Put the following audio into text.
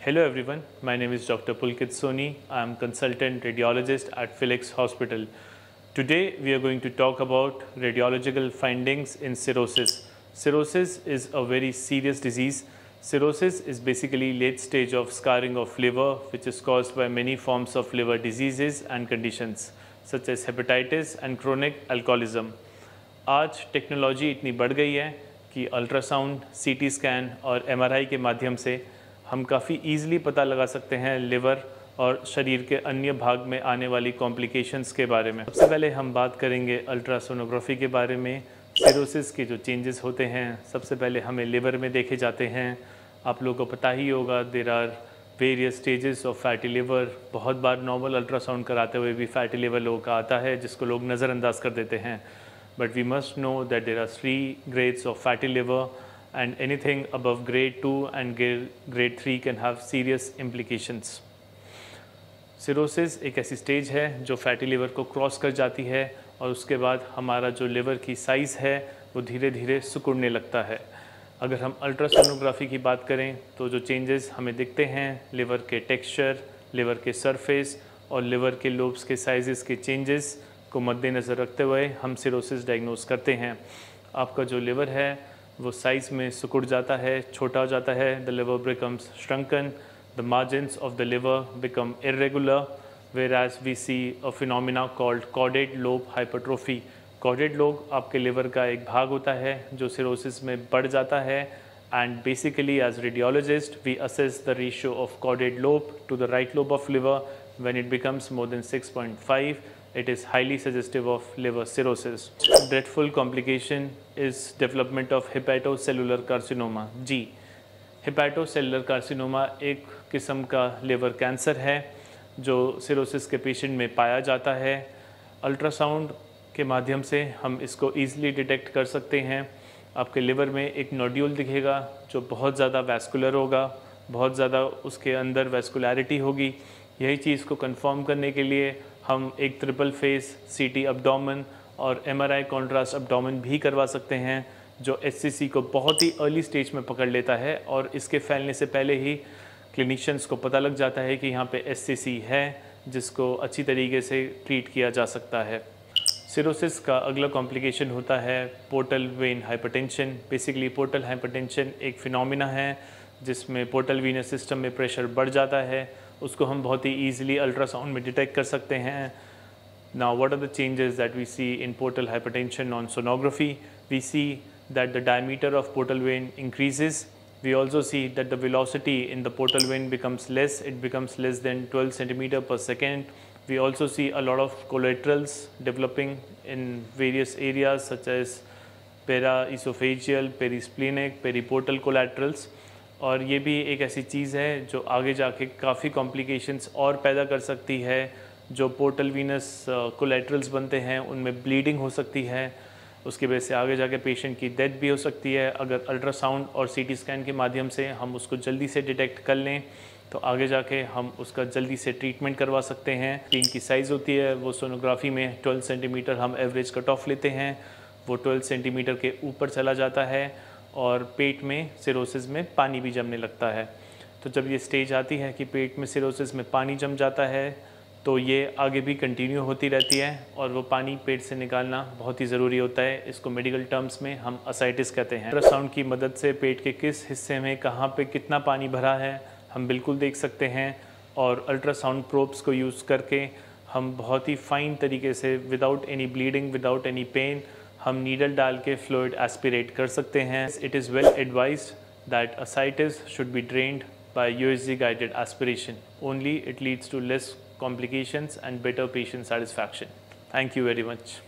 Hello everyone, my name is Dr. Pulkit Soni. I am consultant radiologist at Felix Hospital. Today we are going to talk about radiological findings in cirrhosis. Cirrhosis is a very serious disease. Cirrhosis is basically late stage of scarring of liver which is caused by many forms of liver diseases and conditions such as hepatitis and chronic alcoholism. आज technology इतनी बढ़ गई है कि ultrasound CT scan और MRI के माध्यम से हम काफ़ी ईजिली पता लगा सकते हैं लिवर और शरीर के अन्य भाग में आने वाली कॉम्प्लिकेशंस के बारे में। सबसे पहले हम बात करेंगे अल्ट्रासोनोग्राफी के बारे में। सिरोसिस के जो चेंजेस होते हैं, सबसे पहले हमें लिवर में देखे जाते हैं। आप लोगों को पता ही होगा there are various stages of fatty liver बहुत बार नॉर्मल अल्ट्रासाउंड कराते हुए भी फैटी लिवर लोगों का आता है, जिसको लोग नज़रअंदाज कर देते हैं। But we must know that there are three grades of fatty liver and anything above grade 2 and grade 3 can have serious implications. Cirrhosis एक ऐसी स्टेज है जो फैटी लिवर को क्रॉस कर जाती है और उसके बाद हमारा जो लिवर की साइज़ है, वो धीरे धीरे सुकुड़ने लगता है अगर हम अल्ट्रासोनोग्राफी की बात करें तो जो चेंजेस हमें दिखते हैं लिवर के टेक्सचर लिवर के सरफेस और लिवर के लोब्स के साइजेस के चेंजेस को मद्देनज़र रखते हुए हम सिरोसिस डायग्नोस करते हैं आपका जो लिवर है वो साइज़ में सुकुड़ जाता है, छोटा हो जाता है the liver becomes shrunken the margins of the liver become irregular whereas we see a phenomena called caudate lobe hypertrophy caudate lobe आपके लिवर का एक भाग होता है, जो सिरोसिस में बढ़ जाता है and basically as radiologist we assess the ratio of caudate lobe to the right lobe of liver when it becomes more than 6.5 it is highly suggestive of liver cirrhosis. Dreadful complication is development of hepatocellular carcinoma G. Hepatocellular carcinoma एक किस्म का liver cancer है जो cirrhosis के patient में पाया जाता है अल्ट्रासाउंड के माध्यम से हम इसको ईज़िली डिटेक्ट कर सकते हैं आपके लिवर में एक नोड्यूल दिखेगा जो बहुत ज़्यादा वैस्कुलर होगा बहुत ज़्यादा उसके अंदर वैस्कुलरिटी होगी यही चीज़ को कंफर्म करने के लिए हम एक ट्रिपल फेस सीटी अपडोमन और एमआरआई कॉन्ट्रास्ट अपडोमन भी करवा सकते हैं, जो एससीसी को बहुत ही अर्ली स्टेज में पकड़ लेता है और इसके फैलने से पहले ही क्लिनिशियंस को पता लग जाता है कि यहाँ पे एससीसी है, जिसको अच्छी तरीके से ट्रीट किया जा सकता है। सिरोसिस का अगला कॉम्प्लिकेशन होता है portal vein hypertension basically portal hypertension एक फिनोमिना है, जिसमें पोर्टल वीनस सिस्टम में प्रेशर बढ़ जाता है उसको हम बहुत ही ईजिली अल्ट्रासाउंड में डिटेक्ट कर सकते हैं। ना what are the changes that we see in portal hypertension on sonography we see that the diameter of portal vein increases we also see that the velocity in the portal vein becomes less it becomes less than twelve centimetre per second we also see a lot of collaterals developing in various areas such as para oesophageal peri splenic peri portal collaterals और ये भी एक ऐसी चीज़ है जो आगे जाके काफ़ी कॉम्प्लिकेशंस और पैदा कर सकती है, जो पोर्टल वीनस कोलेट्रल्स बनते हैं, उनमें ब्लीडिंग हो सकती है, उसकी वजह से आगे जाके पेशेंट की डेथ भी हो सकती है। अगर अल्ट्रासाउंड और सीटी स्कैन के माध्यम से हम उसको जल्दी से डिटेक्ट कर लें तो आगे जाके हम उसका जल्दी से ट्रीटमेंट करवा सकते हैं। स्क्रीन की साइज़ होती है, वो सोनोग्राफी में 12 सेंटीमीटर हम एवरेज कट ऑफ़ लेते हैं, वो 12 सेंटीमीटर के ऊपर चला जाता है। और पेट में सिरोसिस में पानी भी जमने लगता है। तो जब ये स्टेज आती है कि पेट में सिरोसिस में पानी जम जाता है तो ये आगे भी कंटिन्यू होती रहती है और वो पानी पेट से निकालना बहुत ही ज़रूरी होता है। इसको मेडिकल टर्म्स में हम असाइटिस कहते हैं। अल्ट्रासाउंड की मदद से पेट के किस हिस्से में, कहाँ पे कितना पानी भरा है, हम बिल्कुल देख सकते हैं। और अल्ट्रासाउंड प्रोब्स को यूज़ करके हम बहुत ही फाइन तरीके से without any bleeding without any pain हम नीडल डाल के फ्लूड एस्पिरेट कर सकते हैं it is well advised that ascites should be drained by USG guided aspiration only it leads to less complications and better patient satisfaction. Thank you very much.